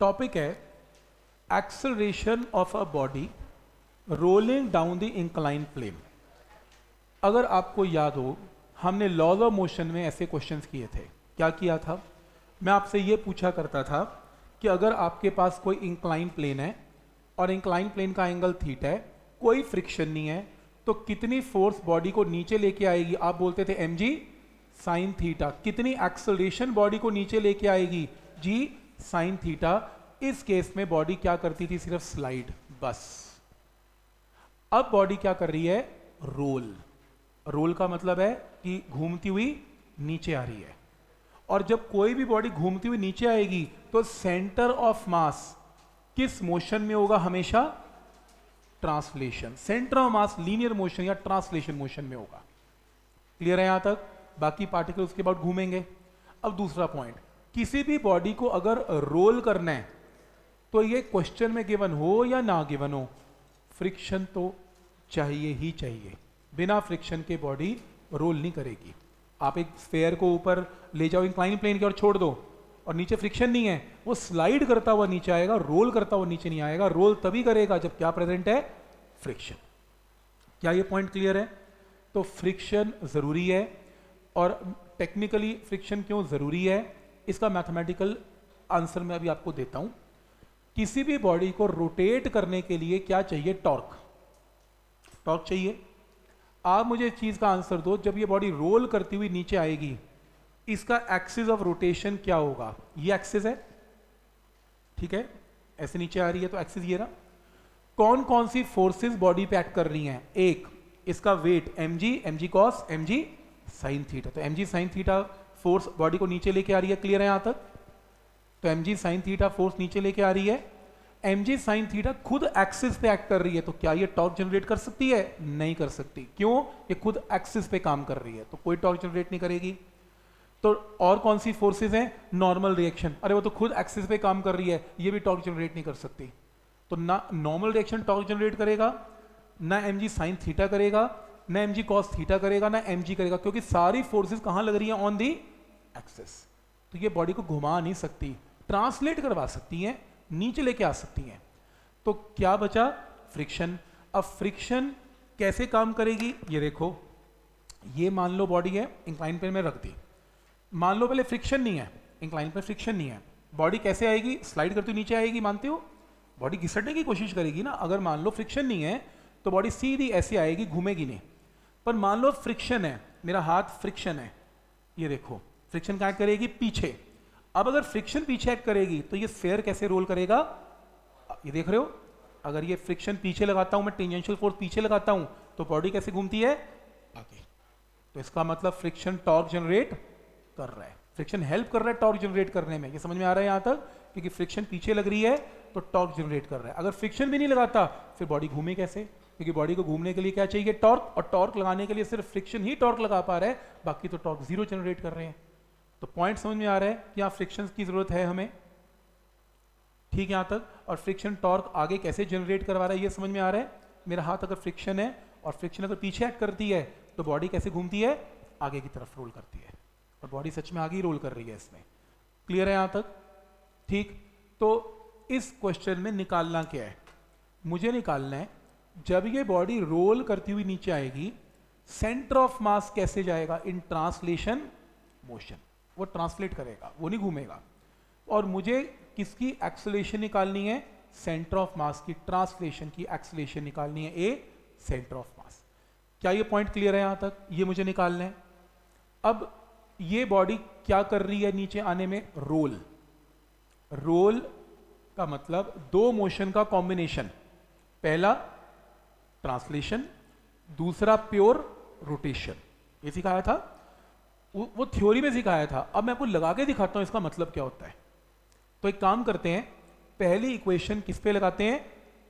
Topic है acceleration of a body rolling down the incline plane अगर आपको याद हो, हमने लॉज ऑफ़ मोशन में ऐसे क्वेश्चंस किए थे। क्या किया था? मैं आपसे ये पूछा करता था कि अगर आपके पास कोई इंक्लाइन प्लेन है और इंक्लाइन प्लेन का एंगल थीटा है, कोई फ्रिक्शन नहीं है तो कितनी फोर्स बॉडी को नीचे लेके आएगी? आप बोलते थे एम जी साइन थीटा कितनी एक्सलेशन बॉडी को नीचे लेके आएगी? जी साइन थीटा इस केस में बॉडी क्या करती थी? सिर्फ़ स्लाइड बस। अब बॉडी क्या कर रही है? रोल रोल का मतलब है कि घूमती हुई नीचे आ रही है। और जब कोई भी बॉडी घूमती हुई नीचे आएगी तो सेंटर ऑफ़ मास किस मोशन में होगा? हमेशा translation centre of mass linear motion या ट्रांसलेशन मोशन में होगा। क्लियर है यहाँ तक? बाकी पार्टिकल उसके बाद घूमेंगे। अब दूसरा पॉइंट किसी भी बॉडी को अगर रोल करना है तो ये क्वेश्चन में गिवन हो या ना गिवन हो फ्रिक्शन तो चाहिए ही चाहिए। बिना फ्रिक्शन के बॉडी रोल नहीं करेगी। आप एक स्फेयर को ऊपर ले जाओ इंक्लाइन प्लेन की ओर छोड़ दो, और नीचे फ्रिक्शन नहीं है, वो स्लाइड करता हुआ नीचे आएगा रोल करता हुआ नीचे नहीं आएगा रोल तभी करेगा जब क्या प्रेजेंट है? फ्रिक्शन क्या ये पॉइंट क्लियर है? तो फ्रिक्शन ज़रूरी है, और टेक्निकली फ्रिक्शन क्यों ज़रूरी है? इसका मैथमेटिकल आंसर मैं अभी आपको देता हूँ। किसी भी बॉडी को रोटेट करने के लिए क्या चाहिए? टॉर्क टॉर्क चाहिए। आप मुझे इस चीज़ का आंसर दो। जब ये बॉडी रोल करती हुई नीचे आएगी, इसका एक्सिस ऑफ़ रोटेशन क्या होगा? ये एक्सिस है। ठीक है? ऐसे नीचे आ रही है तो एक्सिस ये रहा। कौन कौन सी फोर्सेस बॉडी पे एक्ट कर रही हैं? एक, इसका weight M G M G cos M G sine theta तो M G sine theta force body को नीचे लेके आ रही है क्लियर है यहाँ तक? तो M G sine theta force नीचे लेके आ रही है। एम जी साइन थीटा खुद एक्सिस पे एक्ट कर रही है तो क्या ये टॉर्क जनरेट कर सकती है? नहीं कर सकती। क्यों? ये खुद एक्सिस पे काम कर रही है तो कोई टॉर्क जनरेट नहीं करेगी। तो और कौन सी फोर्सेस हैं? नॉर्मल रिएक्शन अरे वो तो खुद एक्सिस पे काम कर रही है, ये भी टॉर्क जनरेट नहीं कर सकती। तो ना नॉर्मल रिएक्शन टॉर्क जनरेट करेगा, ना एम जी साइन थीटा करेगा, ना एम जी कॉस थीटा करेगा, ना एम जी करेगा, क्योंकि सारी फोर्सेस कहाँ लग रही है? ऑन दी एक्सेस तो ये बॉडी को घुमा नहीं सकती ट्रांसलेट करवा सकती हैं, नीचे लेके आ सकती हैं। तो क्या बचा? फ्रिक्शन अब फ्रिक्शन कैसे काम करेगी? ये देखो। ये मान लो बॉडी है इंक्लाइन पे में रख दी। मान लो पहले फ्रिक्शन नहीं है इंक्लाइन पे फ्रिक्शन नहीं है। बॉडी कैसे आएगी? स्लाइड करती नीचे आएगी, मानते हो? बॉडी घिसटने की कोशिश करेगी ना। अगर मान लो फ्रिक्शन नहीं है तो बॉडी सीधी ऐसे आएगी, घूमेगी नहीं। पर मान लो फ्रिक्शन है, मेरा हाथ फ्रिक्शन है। ये देखो। फ्रिक्शन क्या करेगी? पीछे। अब अगर फ्रिक्शन पीछे एक्ट करेगी तो ये फेयर कैसे रोल करेगा? ये देख रहे हो? अगर ये फ्रिक्शन पीछे लगाता हूँ, मैं टेंजेंशियल फोर्स पीछे लगाता हूँ तो बॉडी कैसे घूमती है? आगे। तो इसका मतलब फ्रिक्शन टॉर्क जनरेट कर रहा है। फ्रिक्शन हेल्प कर रहा है टॉर्क जनरेट करने में। ये समझ में आ रहा है यहाँ तक? क्योंकि फ्रिक्शन पीछे लग रही है तो टॉर्क जनरेट कर रहा है। अगर फ्रिक्शन भी नहीं लगाता, फिर बॉडी घूमे कैसे? क्योंकि बॉडी को घूमने के लिए क्या चाहिए? टॉर्क और टॉर्क लगाने के लिए सिर्फ़ फ्रिक्शन ही टॉर्क लगा पा रहा है, बाकी तो टॉर्क ज़ीरो जनरेट कर रहे हैं। तो पॉइंट समझ में आ रहा है कि यहाँ फ्रिक्शन की ज़रूरत है हमें? ठीक यहाँ तक। और फ्रिक्शन टॉर्क आगे कैसे जनरेट करवा रहा है ये समझ में आ रहा है? मेरा हाथ अगर फ्रिक्शन है और फ्रिक्शन अगर पीछे एक्ट करती है तो बॉडी कैसे घूमती है? आगे की तरफ़ रोल करती है। और बॉडी सच में आगे ही रोल कर रही है इसमें। क्लियर है यहाँ तक? ठीक। तो इस क्वेश्चन में निकालना क्या है? मुझे निकालना है, जब ये बॉडी रोल करती हुई नीचे आएगी सेंटर ऑफ़ मास कैसे जाएगा? इन ट्रांसलेशन मोशन वो ट्रांसलेट करेगा, वो नहीं घूमेगा। और मुझे किसकी एक्सलेशन निकालनी है? सेंटर ऑफ़ मास की ट्रांसलेशन की एक्सलेशन निकालनी है ए सेंटर ऑफ़ मास क्या ये पॉइंट क्लियर है यहाँ तक? ये मुझे निकालना है। अब ये बॉडी क्या कर रही है नीचे आने में? रोल रोल का मतलब दो मोशन का कॉम्बिनेशन पहला ट्रांसलेशन दूसरा प्योर रोटेशन ये सिखाया था? वो थ्योरी में सिखाया था। अब मैं आपको लगा के दिखाता हूँ इसका मतलब क्या होता है। तो एक काम करते हैं, पहली इक्वेशन किस पे लगाते हैं?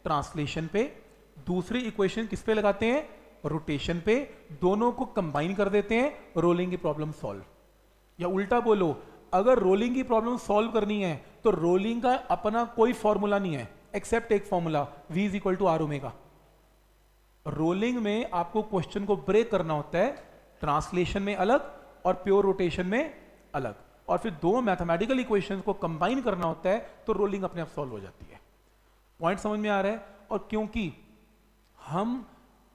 ट्रांसलेशन पे। दूसरी इक्वेशन किस पे लगाते हैं? रोटेशन पे। दोनों को कंबाइन कर देते हैं रोलिंग की प्रॉब्लम सॉल्व या उल्टा बोलो, अगर रोलिंग की प्रॉब्लम सॉल्व करनी है तो रोलिंग का अपना कोई फॉर्मूला नहीं है एक्सेप्ट एक formula v is equal to R omega rolling में आपको क्वेश्चन को ब्रेक करना होता है ट्रांसलेशन में अलग और प्योर रोटेशन में अलग। और फिर दो मैथमेटिकल इक्वेशंस को कंबाइन करना होता है तो रोलिंग अपने आप सॉल्व हो जाती है। पॉइंट समझ में आ रहा है? और क्योंकि हम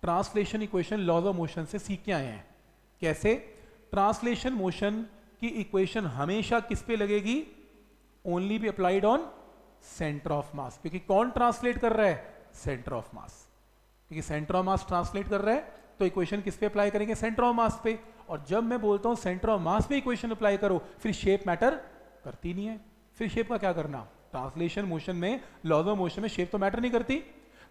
translation equation laws of motion से सीख के आए हैं, कैसे? ट्रांसलेशन मोशन की इक्वेशन हमेशा किस पे लगेगी? Only be applied on centre of mass क्योंकि कौन ट्रांसलेट कर रहा है? सेंटर ऑफ़ मास क्योंकि सेंटर ऑफ़ मास ट्रांसलेट कर रहा है तो इक्वेशन किस पे अप्लाई करेंगे? सेंटर ऑफ़ मास पे। और जब मैं बोलता हूँ सेंटर ऑफ़ मास पे इक्वेशन अप्लाई करो, फिर शेप मैटर करती नहीं है। फिर शेप का क्या करना? ट्रांसलेशन मोशन में लॉज ऑफ़ मोशन में शेप तो मैटर नहीं करती।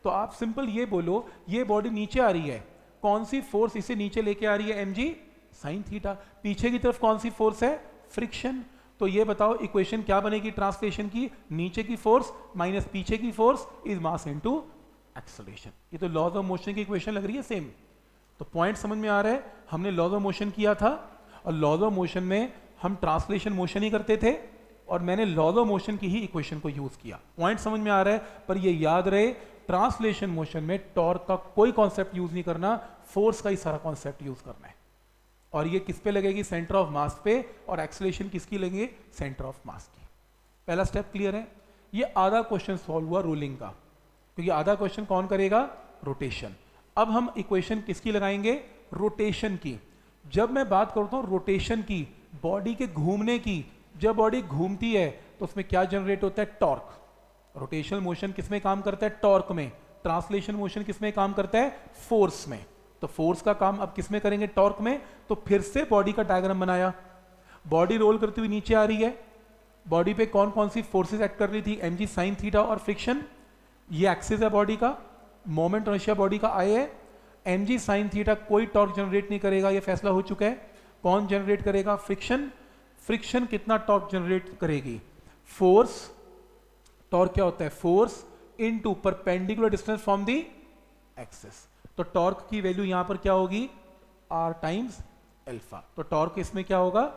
तो आप सिंपल ये बोलो, ये बॉडी नीचे आ रही है। कौन सी फोर्स इसे नीचे लेके आ रही है एम जी साइन थीटा पीछे की तरफ़ कौन सी फोर्स है? फ्रिक्शन तो ये बताओ इक्वेशन क्या बनेगी ट्रांसलेशन की? नीचे की फोर्स माइनस पीछे की force is mass into acceleration ये तो लॉज ऑफ़ मोशन की इक्वेशन लग रही है सेम तो पॉइंट समझ में आ रहा है? हमने लॉज ऑफ़ मोशन किया था, और लॉज ऑफ़ मोशन में हम ट्रांसलेशन मोशन ही करते थे, और मैंने लॉज ऑफ़ मोशन की ही इक्वेशन को यूज़ किया। पॉइंट समझ में आ रहा है? पर ये याद रहे ट्रांसलेशन मोशन में टॉर्क का कोई कॉन्सेप्ट यूज़ नहीं करना फोर्स का ही सारा कॉन्सेप्ट यूज़ करना है। और ये किस पे लगेगी? सेंटर ऑफ़ मास पे, और एक्सलेशन किसकी लगेगी? सेंटर ऑफ़ मास की। पहला स्टेप क्लियर है? ये आधा क्वेश्चन सॉल्व हुआ रोलिंग का, क्योंकि आधा क्वेश्चन कौन करेगा? रोटेशन अब हम इक्वेशन किसकी लगाएँगे? रोटेशन की। जब मैं बात करता हूँ रोटेशन की बॉडी के घूमने की, जब बॉडी घूमती है तो उसमें क्या जनरेट होता है? टॉर्क रोटेशनल मोशन किसमें काम करता है? टॉर्क में। ट्रांसलेशन मोशन किसमें काम करता है? फोर्स में। तो फोर्स का काम अब किसमें करेंगे? टॉर्क में। तो फिर से बॉडी का डायग्राम बनाया। बॉडी रोल करती हुई नीचे आ रही है। बॉडी पे कौन कौन सी फोर्सेस एक्ट कर रही थी? एम जी साइन थीटा और फ्रिक्शन ये एक्सिस है बॉडी का। मोमेंट रशिया बॉडी का आई है एम जी साइन थीटा कोई टॉर्क जनरेट नहीं करेगा, ये फैसला हो चुका है। कौन जनरेट करेगा फ्रिक्शन फ्रिक्शन कितना टॉर्क जनरेट करेगी? फोर्स टॉर्क क्या होता है? Force into perpendicular distance from the axis तो टॉर्क की वैल्यू यहाँ पर क्या होगी? आर टाइम्स एल्फा तो टॉर्क इसमें क्या होगा?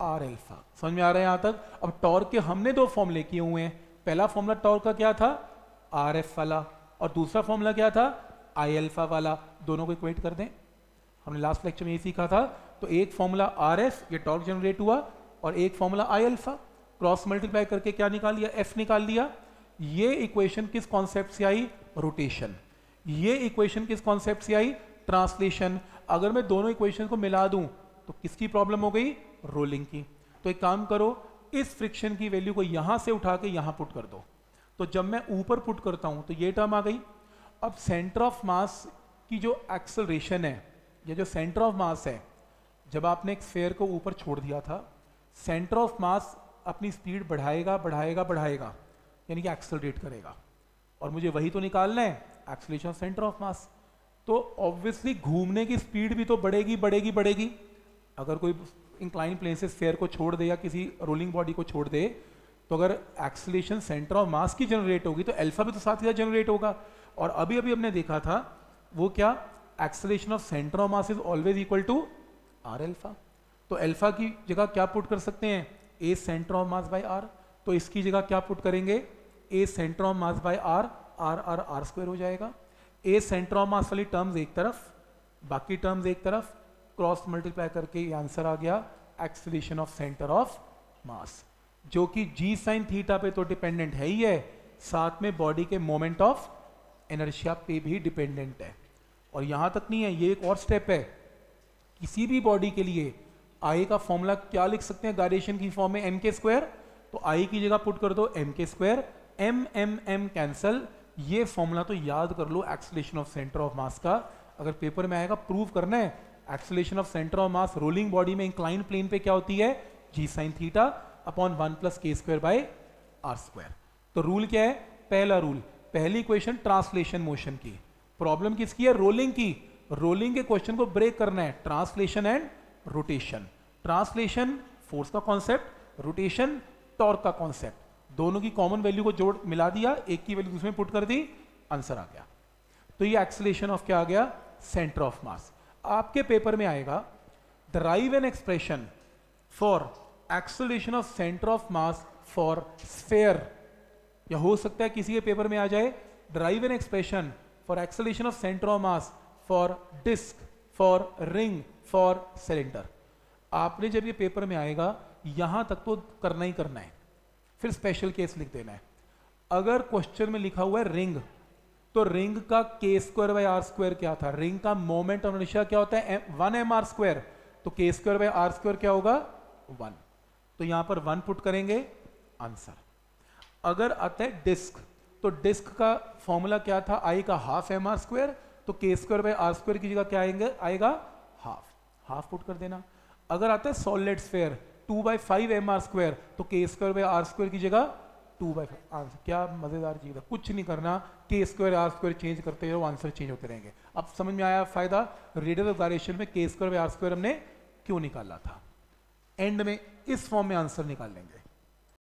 आर एल्फा समझ में आ रहा है यहाँ तक? अब टॉर्क के हमने दो फॉर्मूले किए हुए हैं। पहला फॉर्मूला टॉर्क का क्या था? आर एफ़ वाला। और दूसरा फॉर्मूला क्या था? आई एल्फा वाला। दोनों को इक्वेट कर दें। हमने लास्ट लेक्चर में ये सीखा था। तो एक फॉर्मूला आर एफ़ ये टॉर्क जनरेट हुआ और एक formula I alpha cross multiply करके क्या निकाल लिया एफ़ निकाल लिया ये इक्वेशन किस कॉन्सेप्ट से आई? रोटेशन ये इक्वेशन किस कॉन्सेप्ट से आई? ट्रांसलेशन अगर मैं दोनों इक्वेशन को मिला दूँ तो किसकी प्रॉब्लम हो गई? रोलिंग की। तो एक काम करो, इस फ्रिक्शन की वैल्यू को यहाँ से उठा के यहाँ पुट कर दो। तो जब मैं ऊपर पुट करता हूँ तो ये टर्म आ गई। अब सेंटर ऑफ़ मास की जो एक्सलरेशन है, या जो सेंटर ऑफ़ मास है, जब आपने एक स्फेयर को ऊपर छोड़ दिया था सेंटर ऑफ़ मास अपनी स्पीड बढ़ाएगा बढ़ाएगा बढ़ाएगा, यानी कि एक्सलरेट करेगा। और मुझे वही तो निकालना है एक्सलेशन सेंटर ऑफ़ मास तो ऑब्वियसली घूमने की स्पीड भी तो बढ़ेगी बढ़ेगी बढ़ेगी। अगर कोई इंक्लाइन प्लेन से स्फेयर को छोड़ दे या किसी रोलिंग बॉडी को छोड़ दे तो अगर एक्सलेशन सेंटर ऑफ़ मास की जनरेट होगी तो एल्फा भी तो साथ ही साथ जनरेट होगा। और अभी अभी हमने देखा था, वो क्या? Acceleration of centre of mass is always equal to R alpha तो एल्फा की जगह क्या पुट कर सकते हैं? A centre of mass by R तो इसकी जगह क्या पुट करेंगे? A centre of mass by R R R R square हो जाएगा। ए सेंटर ऑफ़ मास वाली टर्म्स एक तरफ़, बाकी टर्म्स एक तरफ़ क्रॉस मल्टीप्लाई करके आंसर आ गया acceleration of centre of mass जो कि जी साइन थीटा पे तो डिपेंडेंट है ही है, साथ में बॉडी के मोमेंट ऑफ़ एनर्शिया पे भी डिपेंडेंट है। और यहाँ तक नहीं है, ये एक और स्टेप है। किसी भी बॉडी के लिए आई का फॉर्मूला क्या लिख सकते हैं? गायरेशन की फॉर्म में एम के स्क्वायर तो आई की जगह पुट कर दो M K square M M M cancel ये फॉर्मूला तो याद कर लो acceleration of centre of mass का। अगर पेपर में आएगा प्रूव करना है। Acceleration of centre of mass rolling body में इंक्लाइन प्लेन पे क्या होती है? G sine theta upon one plus K square by R square तो रूल क्या है? पहला रूल पहली क्वेश्चन ट्रांसलेशन मोशन की। प्रॉब्लम किसकी है? रोलिंग की। रोलिंग के क्वेश्चन को ब्रेक करना है। Translation and rotation translation force का कॉन्सेप्ट रोटेशन टॉर्क का कॉन्सेप्ट दोनों की कॉमन वैल्यू को जोड़, मिला दिया। एक की वैल्यू दूसरे में पुट कर दी। आंसर आ गया। तो ये एक्सलेशन ऑफ़ क्या आ गया? सेंटर ऑफ़ मास आपके पेपर में आएगा derive an expression for acceleration of centre of mass for sphere या हो सकता है किसी के पेपर में आ जाए derive an expression for acceleration of centre of mass for disc for ring for cylinder आपने जब ये पेपर में आएगा, यहाँ तक तो करना ही करना है। फिर स्पेशल केस लिख देना है। अगर क्वेश्चन में लिखा हुआ है रिंग तो रिंग का के स्क्वायर बाय आर स्क्वायर क्या था? रिंग का मोमेंट ऑफ़ इनर्शिया क्या होता है? वन एम आर स्क्वायर तो K square by R square क्या होगा? वन तो यहाँ पर वन पुट करेंगे आंसर अगर आता है डिस्क तो डिस्क का फॉर्मूला क्या था? आई का हाफ़ एम आर स्क्वायर तो K square by R square की जगह क्या आएँगे? आएगा हाफ़ हाफ़ पुट कर देना. अगर आता है solid sphere two by five M R square तो K square by R square की जगह टू बाई फाइव आंसर क्या मज़ेदार चीज़ है. कुछ नहीं करना. के स्क्वायर आर स्क्वायर चेंज करते रहो आंसर चेंज होते रहेंगे. अब समझ में आया फ़ायदा? गायरेशन में के स्क्वायर बाय आर स्क्वायर हमने क्यों निकाला था? एंड में इस फॉर्म में आंसर निकाल लेंगे।